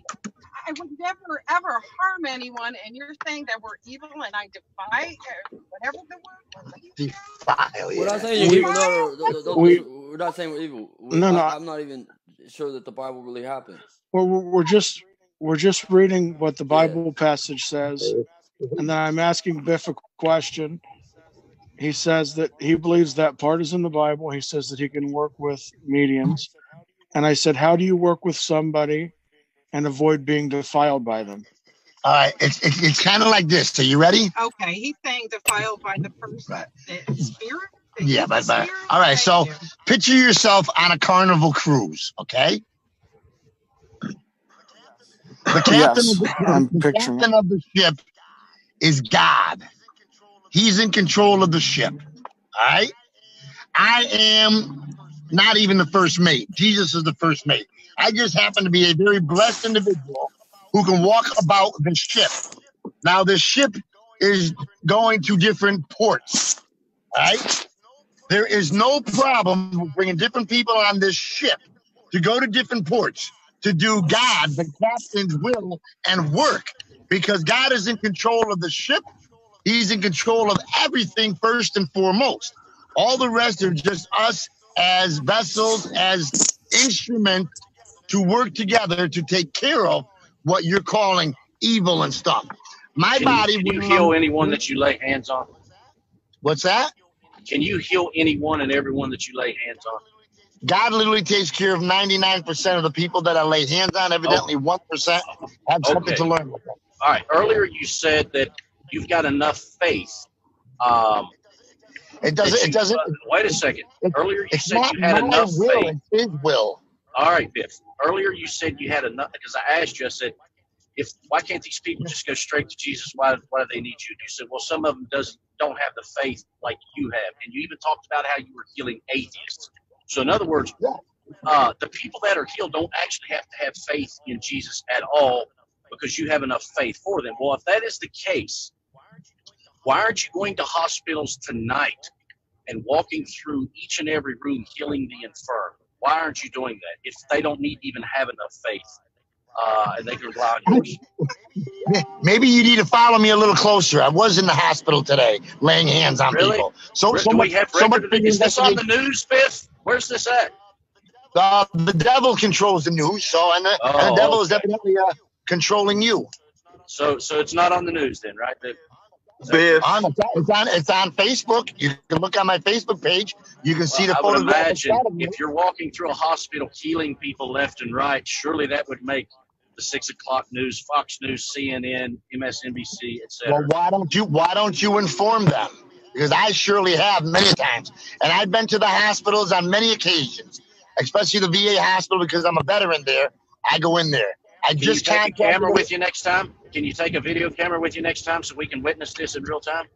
I would never ever harm anyone, and you're saying that we're evil and I defy uh, whatever the word was. that you said? defile. We're not saying you're We evil. No, no, no, no, no, we we're not saying we're evil. We, no no I, I'm not even sure that the Bible really happened. we're, we're we're just we're just reading what the Yeah. Bible passage says, and then I'm asking Biff a question. He says that he believes that part is in the Bible. He says that he can work with mediums, and I said, how do you work with somebody and avoid being defiled by them? All right. It's it's, it's kind of like this. Are you ready? Okay, he's saying defiled by the person, Right. the spirit, the Yeah, but but spirit. all right. So you. picture yourself on a carnival cruise. Okay. The captain Yes, of the, I'm the captain of the ship is God. He's in control of the ship. All right. I am not even the first mate. Jesus is the first mate. I just happen to be a very blessed individual who can walk about the ship. Now, the ship is going to different ports. right? There is no problem bringing different people on this ship to go to different ports to do God, the captain's will and work because God is in control of the ship. He's in control of everything first and foremost. All the rest are just us as vessels, as instruments to work together to take care of what you're calling evil and stuff. My Can you, body can you will, heal anyone that you lay hands on? what's that? Can you heal anyone and everyone that you lay hands on? God literally takes care of 99% of the people that I lay hands on. Oh, Evidently, 1% have something to learn. All right. Earlier you said that you've got enough faith. Um, It doesn't, it doesn't, wait a second. it, Earlier you said you had enough will, faith. it's His will. All right, Biff. Earlier you said you had enough because I asked you. I said, if why can't these people just go straight to Jesus? Why why do they need you? And You said, well, some of them doesn't don't have the faith like you have, and you even talked about how you were healing atheists. So in other words, Yeah. uh, the people that are healed don't actually have to have faith in Jesus at all because you have enough faith for them. Well, if that is the case, why aren't you going to hospitals tonight and walking through each and every room healing the infirm? Why aren't you doing that if they don't need even have enough faith uh, and they can rely on yours? Maybe you need to follow me a little closer. I was in the hospital today laying hands on Really? people. So, so much, we have so much is this on the news, Biff? Where's this at? Uh, the devil controls the news, so and the, and the Oh, devil is definitely uh, controlling you. So, so it's not on the news then, right? Biff? Biff, On, it's, on, it's on Facebook. You can look on my Facebook page. You can see Well, the I would imagine inside of me. if you're walking through a hospital healing people left and right, surely that would make the six o'clock news, Fox News, CNN, MSNBC, etc. Well, why don't you why don't you inform them? Because I surely have many times, and I've been to the hospitals on many occasions, especially the VA hospital because I'm a veteran there. I go in there. I Can you just take a camera with you next time? Can you take a video camera with you next time so we can witness this in real time?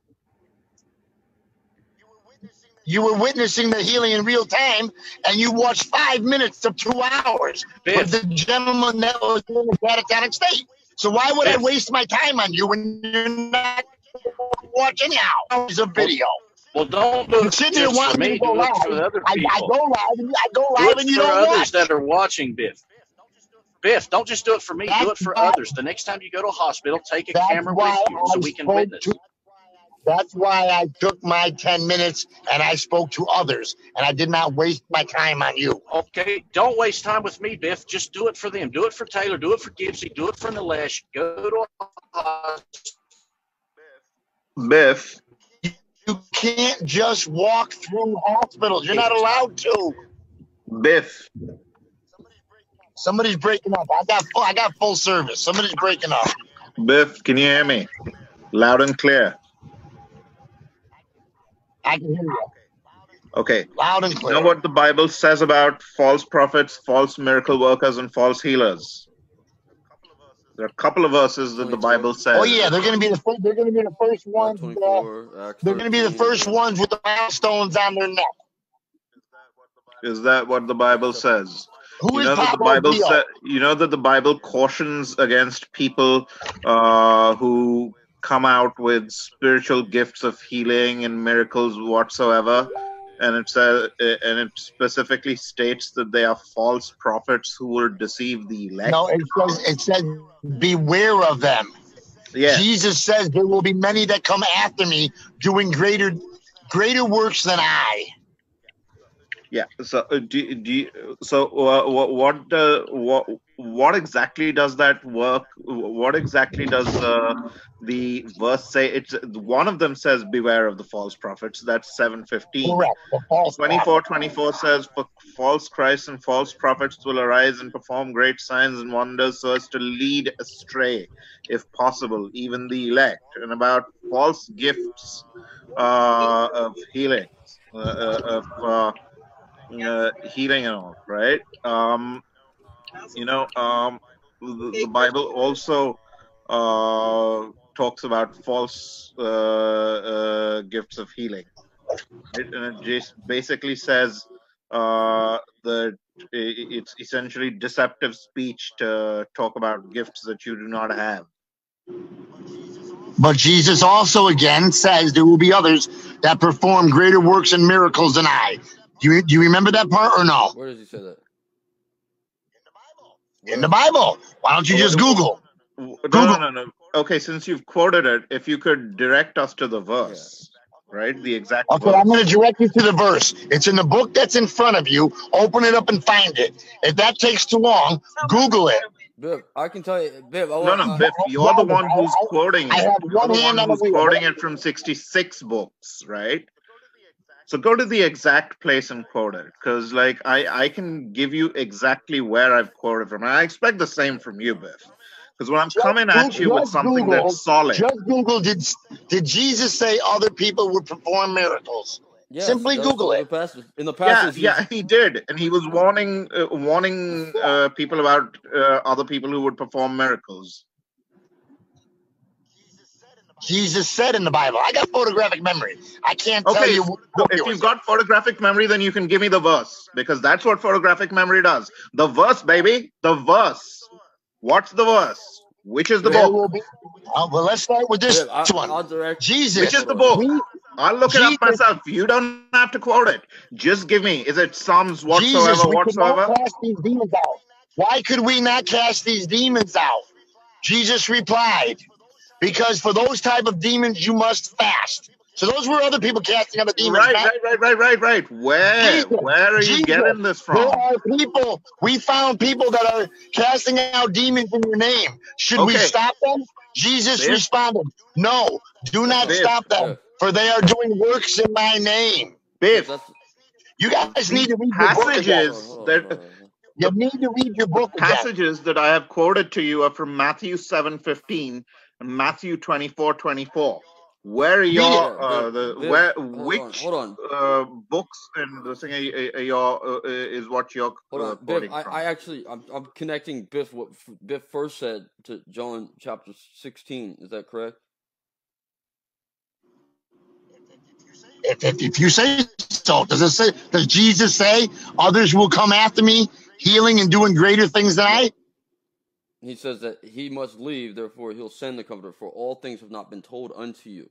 You were witnessing the healing in real time, and you watched five minutes of two hours with Biff, the gentleman that was in the catatonic state. So why would I waste my time on you when you're not watching hours of video? Well, don't do it sit there just for me me. go Do it for the other I, I go live I go Do live it and you for don't others watch. that are watching, Biff. Biff, don't just do it for me. That's Do it for why. others. The next time you go to a hospital, take a camera why with you so I we can spoke witness. to. That's why I took my ten minutes and I spoke to others, and I did not waste my time on you. Okay, don't waste time with me, Biff. Just do it for them. Do it for Taylor. Do it for Gibbsy. Do it for Nilesh. Go to a hospital. Biff, You can't just walk through hospitals. You're not allowed to. Biff, Somebody's breaking up. I got full, I got full service. Somebody's breaking up. Biff, can you hear me? Loud and clear. I can hear you Okay. loud and clear. You clear. know what the Bible says about false prophets, false miracle workers, and false healers? There are a couple of verses that the 24. Bible says. Oh yeah, they're gonna be the first. They're gonna be the first ones. Uh, they're gonna be the first ones with the milestones on their neck. Is that what the Bible says? Who You is know that the Bible sa- You know that the Bible cautions against people uh, who come out with spiritual gifts of healing and miracles whatsoever, and it says, and it specifically states that they are false prophets who will deceive the elect. No, it says it says beware of them. Yeah. Jesus says there will be many that come after me doing greater greater works than I. Yeah. So, uh, do, do you- so uh, what what, uh, what what exactly does that work? What exactly does uh, the verse say? It's one of them says, "Beware of the false prophets." That's seven fifteen. Correct. False prophet. 24 24 says for false christs and false prophets will arise and perform great signs and wonders so as to lead astray if possible even the elect and about false gifts uh, of healing uh, uh, of uh, healing and all right um, you know um, the, the bible also uh, talks about false uh, uh, gifts of healing right? and it just basically says uh, that it's essentially deceptive speech to talk about gifts that you do not have. But Jesus also again says there will be others that perform greater works and miracles than I. Do you, do you remember that part or no? Where does he say that? In the Bible. Why don't you just Google? No, Google. no, no, no. Okay, since you've quoted it, if you could direct us to the verse, right? The exact Okay, I'm going to direct you to the verse. It's in the book that's in front of you. Open it up and find it. If that takes too long, Google it. Biff, I can tell you, Biff. I, No, no, I, Biff, you're the one who's I- I- quoting I it. have You're one the hand one on the who's wheel. quoting it from 66 books, right? So go to the exact place and quote it, because like I I can give you exactly where I've quoted from, and I expect the same from you, Biff. Because when I'm Just coming at Goog- you with something Google- that's solid, Just Google. Did did Jesus say other people would perform miracles? yes, Simply Google it. The in the past, yeah, yeah, he did, and he was warning uh, warning uh, people about uh, other people who would perform miracles. Jesus said in the Bible. I got photographic memory. I can't tell you. so what if you've got photographic memory, then you can give me the verse because that's what photographic memory does. The verse, baby, the verse. What's the verse? Which is the There book? will be. Uh, well, let's start with this Biff, I, one. I'll direct. Jesus. Which is the book? We, I'll look it up myself. You don't have to quote it. Just give me. Is it Psalms whatsoever? Jesus, we could not cast these demons out. Why could we not cast these demons out? Jesus replied, because for those type of demons you must fast. So those were other people casting out the demons. Right, right, right, right, right, right. Where? Jesus, Where are you Jesus, getting this from? There from? are people. We found people that are casting out demons in your name. Should we stop them? Jesus Biff? responded, No, do not Biff, stop them, for they are doing works in my name. Biff, You guys need to read your book again. passages that hold on, hold on. You need to read your book again. passages that I have quoted to you are from Matthew seven fifteen and Matthew twenty four twenty four. Where are your uh, the Biff, where hold on, which hold on. uh, books and the thing are, are your uh, is what you're Hold uh, on, quoting Biff. I. I actually, I'm, I'm connecting Biff. What Biff first said to John chapter 16. Is that correct? If, if, if you say so, does it say? Does Jesus say others will come after me, healing and doing greater things than I? He says that he must leave, therefore he'll send the Comforter. For all things have not been told unto you.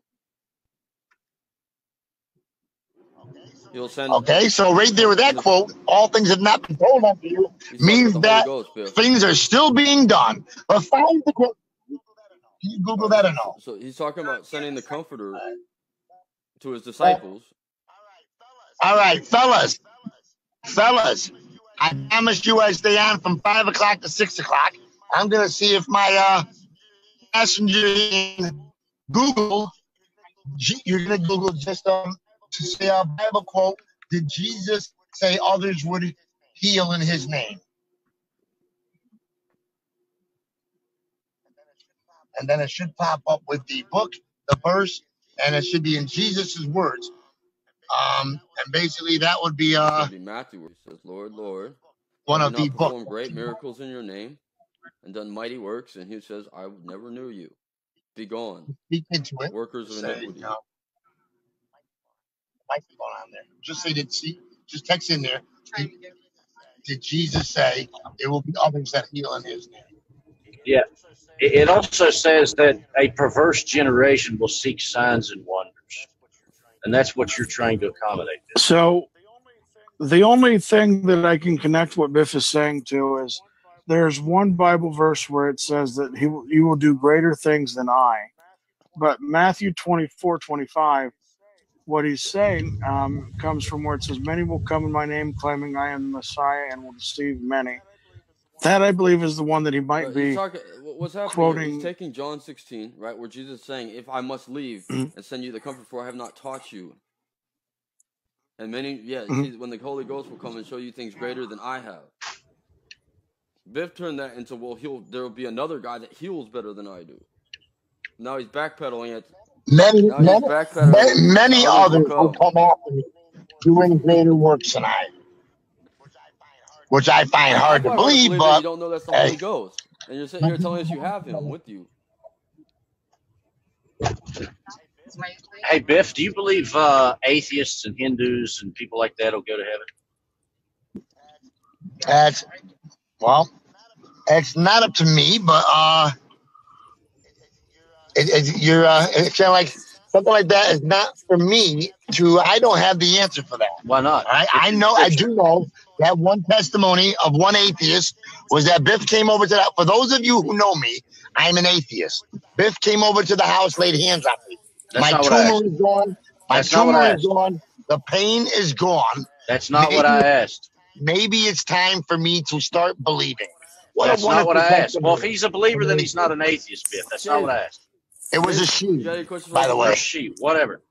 He'll send. Okay, so right there with that quote, all things have not been told unto you, means that Ghost, things are still being done. But find the quote. Can you Google that or no? So he's talking about sending the Comforter to his disciples. All right, fellas, fellas, I promised you I'd stay on from five o'clock to six o'clock. I'm gonna see if my uh messenger in Google, G- you're gonna Google just um to say a Bible quote. Did Jesus say others would heal in His name? And then it should pop up with the book, the verse, and it should be in Jesus' words. Um, and basically that would be uh be Matthew where says, Lord, Lord, one of the books. great miracles in your name and done mighty works? And he says, I never knew you. Be gone, Speak into it. workers of Say, iniquity. no, might be going on there. Just say did see just text in there. Did, did Jesus say it will be others that heal in his name? Yeah. It it also says that a perverse generation will seek signs and wonders. And that's what you're trying to accommodate. So the only thing that I can connect what Biff is saying to is there's one Bible verse where it says that he will, you will do greater things than I. But Matthew 24, 25, what he's saying um, comes from where it says, Many will come in my name claiming I am the Messiah and will deceive many. That I believe is the one that he might be. talking, what's happening? quoting- He's taking John 16, right, where Jesus is saying, "If I must leave Mhm. and send you the Comfort, for I have not taught you." And many, yeah, Mhm. when the Holy Ghost will come and show you things greater than I have. Biff turned that into, well, he'll there will be another guy that heals better than I do. Now he's backpedaling it. Many, Now many, backpedaling. ma- many Others others will will come after me, doing greater works than I, which I find hard to I find believe. But you don't know that's the hey. Holy Ghost, and you're sitting here telling us you have him with you. Hey, Biff, do you believe uh, atheists and Hindus and people like that will go to heaven? that's well, it's not up to me. But uh, it, it, you're uh, it's kind of like something like that is not for me to. I don't have the answer for that. Why not? I, I know, I do know that one testimony of one atheist was that Biff came over to that. For those of you who know me, I'm an atheist. Biff came over to the house, laid hands on me. That's My not what I tumor is gone. My That's tumor is gone. The pain is gone. That's not what I asked. Maybe it's time for me to start believing. What That's not what I wonderful asked. Well, if he's a believer, then he's not an atheist, Biff. That's not what I asked. It was a You she, got any questions by the way. Or she, whatever.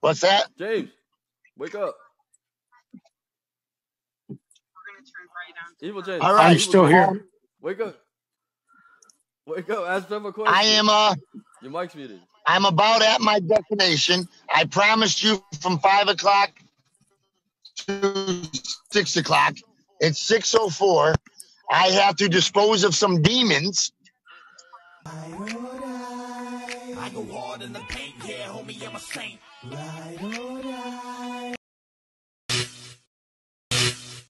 What's that? James, wake up. We're gonna turn right on. to Evil. James. All right. I'm still here. Wake up. Wake up. Ask them a question. I am uh Your mic's muted. I'm about at my destination. I promised you from five o'clock to six o'clock. It's six oh four. I have to dispose of some demons. I go hard in the paint, yeah, homie, I'm a saint. Ride or die.